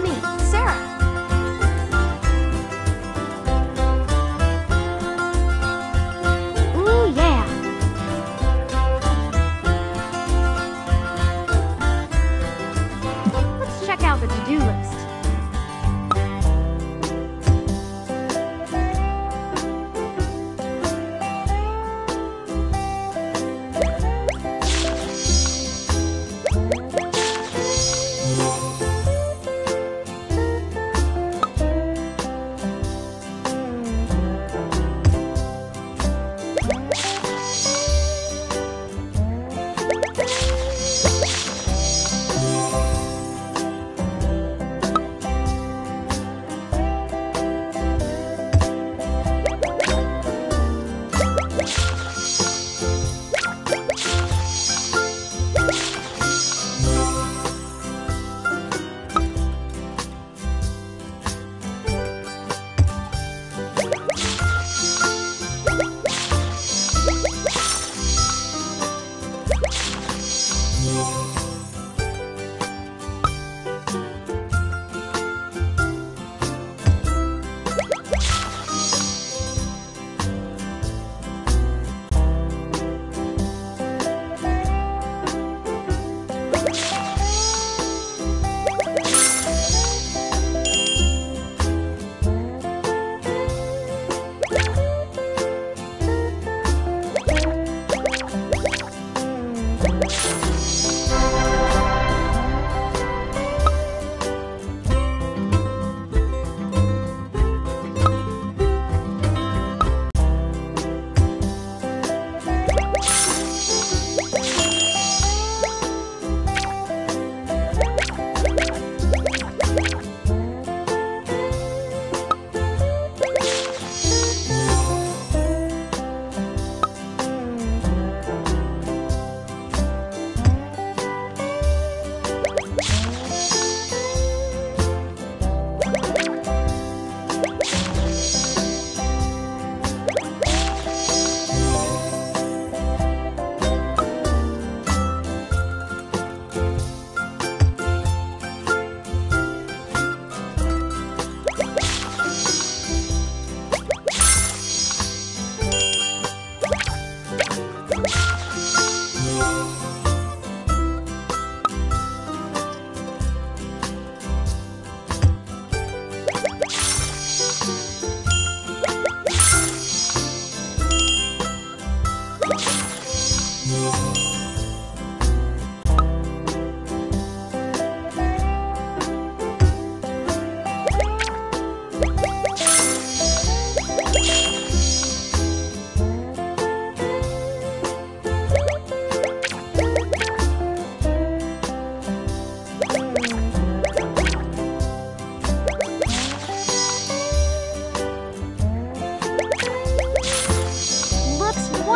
me.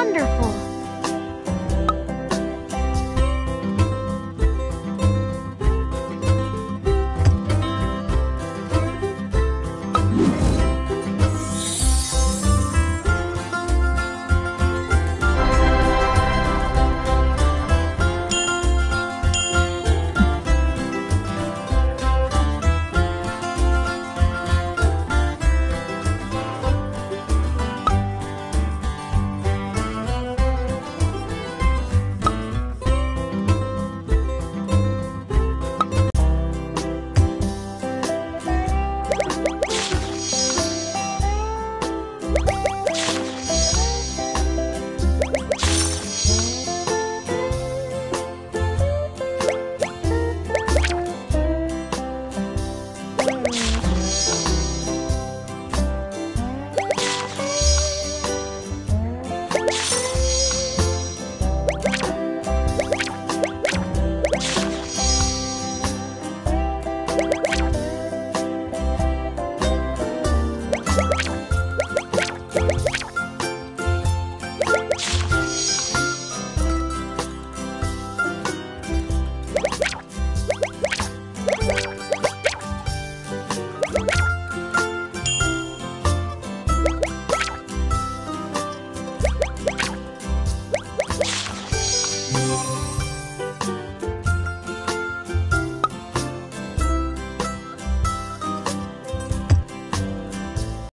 wonderful. you